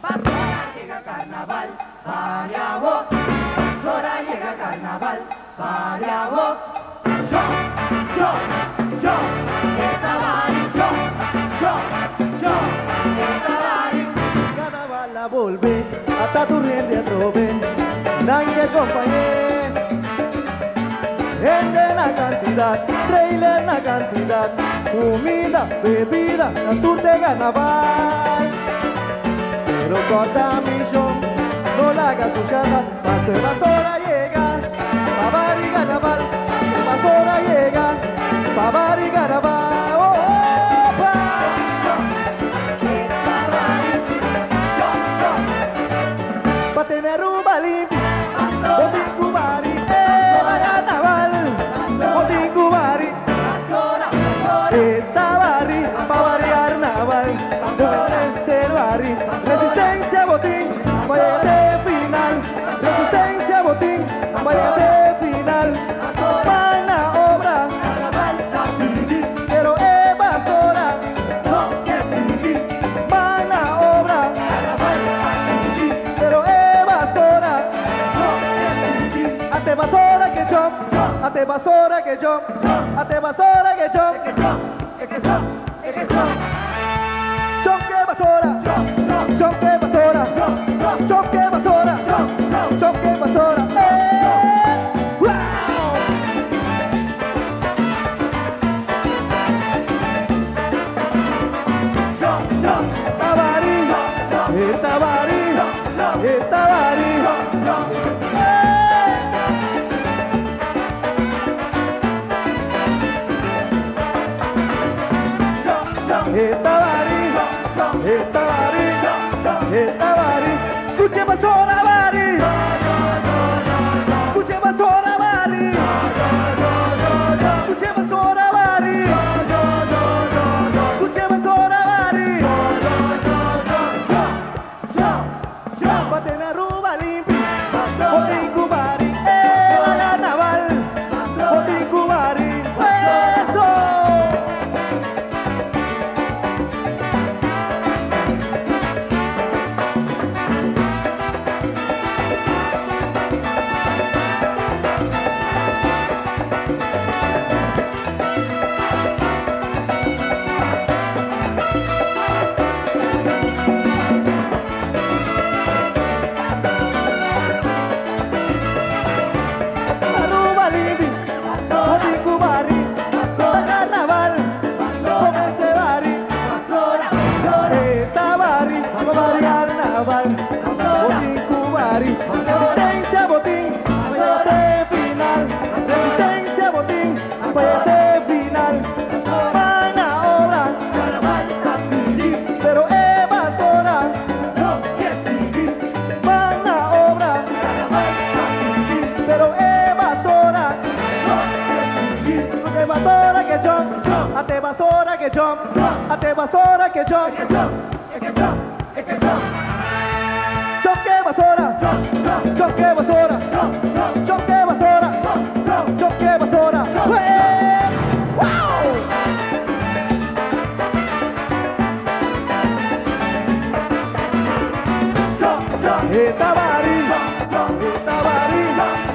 Pastora llega carnaval, para vos. Pastora llega carnaval, vos. Yo, yo, yo, estaba yo, yo, yo, estaba. Carnaval a volver, hasta tu riende a trove, nadie compañero. De la cantidad, trailer la cantidad, comida, bebida, turte carnaval. Pero corta millón, no la hagas escuchada, más de basura llega, pavar y carnaval, de basura llega, pavar y. Oh, oh. Pa' tener esta barri, barri, basura que yo, hazte hora que yo, hazte hora que yo, es que yo, es que yo. Choque que choque hora, choque que choque hora. Bari, esta choque basura, choque basura,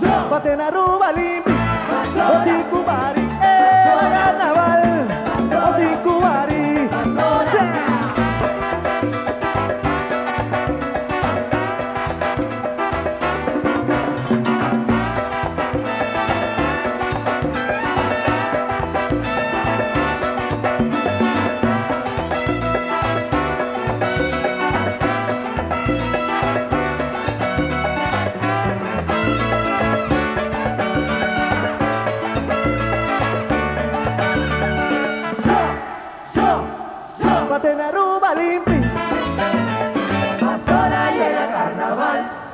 bari, esta bari. Esta bari, esta bari, esta bari. Escuche más hora bari. Escuche más hora bari. Escuche más hora bari. Escuche más hora bari. Pa' tener rumba limpia, botín cubari, eh, carnaval, botín cubari,